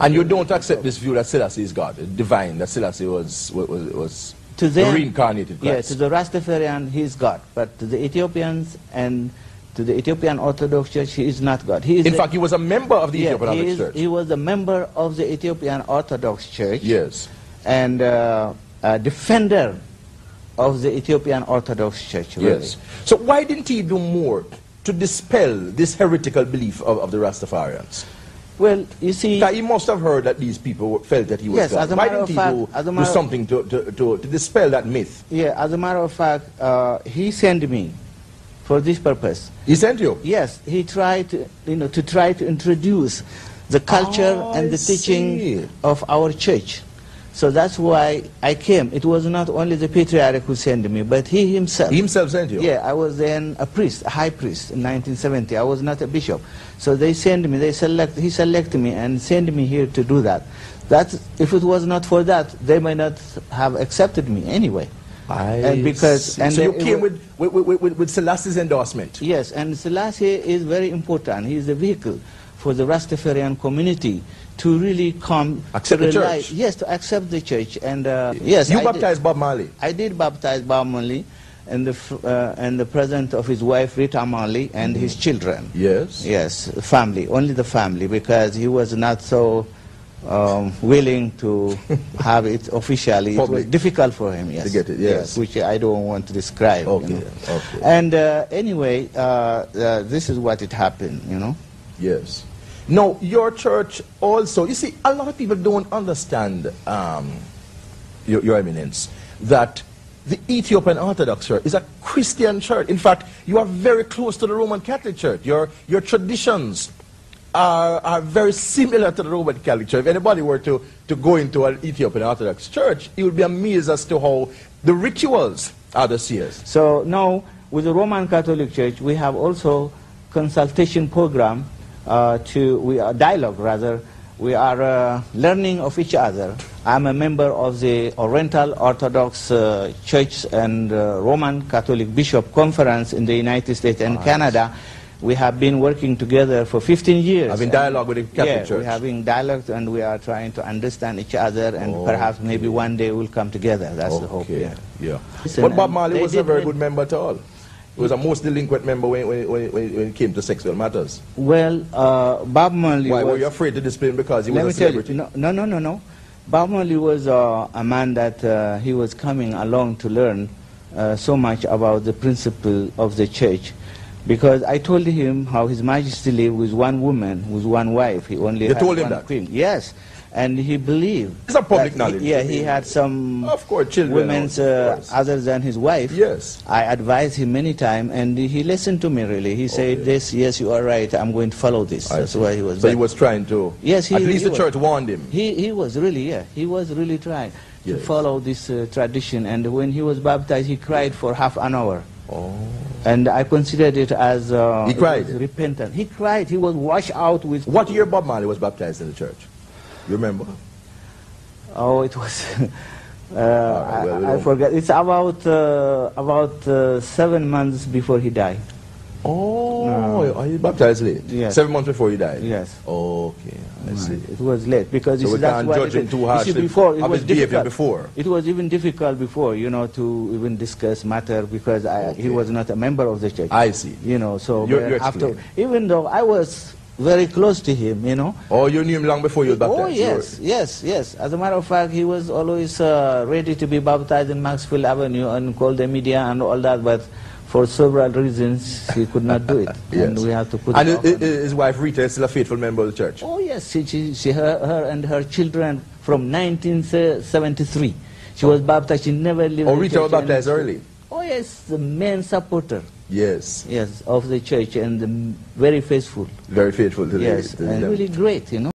And you don't accept this view that Selassie is God, divine, that Selassie was, was, was To the them, reincarnated yeah, Christ. to the Rastafarian, he is God. But to the Ethiopians and to the Ethiopian Orthodox Church, he is not God. He is In the- fact, he was a member of the yeah, Ethiopian Orthodox is- Church. he was a member of the Ethiopian Orthodox Church Yes. and uh, a defender of the Ethiopian Orthodox Church. Really. Yes. So why didn't he do more to dispel this heretical belief of, of the Rastafarians? Well, you see, That he must have heard that these people felt that he was Yes, God. as a Why matter didn't of he fact- do, as a do matter- something to, to, to, to dispel that myth? yeah, as a matter of fact, uh, he sent me for this purpose. He sent you. Yes, he tried, to, you know, to try to introduce the culture Oh, and the teaching of our church. So that's why I came. It was not only the patriarch who sent me, but he himself. He himself sent you. Yeah, I was then a priest, a high priest in 1970. I was not a bishop. So they sent me, they select, he selected me and sent me here to do that. That, if it was not for that, they might not have accepted me anyway. I And because- see. and so you came with, with, with, with, with Selassie's endorsement. Yes, and Selassie is very important. He is the vehicle for the Rastafarian community to really come Accept to the church. Yes, to accept the church. And uh, yes, you I did- baptized Bob Marley. I did baptize Bob Marley in the, uh, in the presence of his wife Rita Marley and his children. Yes. Yes, family, only the family, because he was not so um, willing to have it officially. It was difficult for him, yes. To get it, yes. which I don't want to describe. you Okay, know. okay. And uh, anyway, uh, uh, this is what it happened, you know. Yes. Now, your church also, you see, a lot of people don't understand, um, your, your eminence, that the Ethiopian Orthodox Church is a Christian church. In fact, you are very close to the Roman Catholic Church. Your, your traditions are, are very similar to the Roman Catholic Church. If anybody were to, to go into an Ethiopian Orthodox Church, he would be amazed as to how the rituals are the same. So now, with the Roman Catholic Church, we have also consultation program uh, to, we are dialogue rather, we are uh, learning of each other. I'm a member of the Oriental Orthodox uh, Church and uh, Roman Catholic Bishop Conference in the United States and Canada. We have been working together for 15 years. Having dialogue with the Catholic yeah, Church. we're having dialogue and we are trying to understand each other and Okay. perhaps maybe one day we'll come together. That's the hope. Yeah. yeah. Listen, But Bob and Marley was a very good member at all. He was a most delinquent member when, when, when, when it came to sexual matters. Well, uh, Bob Marley Why was... were you afraid to display him because he was a you, celebrity? no, no, no, no, no. Bob Marley was uh, a man that uh, he was coming along to learn uh, so much about the principle of the church. Because I told him how His Majesty lived with one woman, with one wife. He only You had told him one that? queen. Yes. And he believed. It's a public that he- knowledge. yeah, he had some Of course, children women's uh, other than his wife. Yes. I advised him many times, and he listened to me really. He said, Okay. "This, yes, you are right. I'm going to follow this." I That's see. why he was. So he was trying to. Yes, he- At least he the was. church warned him. He he was really yeah. He was really trying to follow this uh, tradition. And when he was baptized, he cried for half an hour. Oh. And I considered it as uh, He cried? was repentant. He cried. He was washed out with. What year Bob Marley was baptized in the church? You remember? Oh, it was. Uh, right, well, I, I forget. It's about uh, about uh, seven months before he died. Oh, No. he baptized late. Yes. Seven months before he died. Yes. Okay, I see. It was late because So see, we that's can't why judge it- him too you harshly before it was difficult. before. It was even difficult before, you know, to even discuss matter because I, Okay. he was not a member of the church. I see. You know, so You- but you after, even though I was very close to him, you know. Oh, you knew him long before you were baptized. Oh You were- yes, yes, yes. As a matter of fact, he was always uh, ready to be baptized in Maxfield Avenue and call the media and all that, but for several reasons he could not do it, and we have to put And it off. his, wife Rita is still a faithful member of the church. Oh yes, she, she, she her, her and her children from 1973. She was baptized. She never lived. Oh, Rita was baptized early. Oh yes, the main supporter. Yes, Yes, of the church and the, very faithful. very faithful to the, Yes, and them. really great, you know.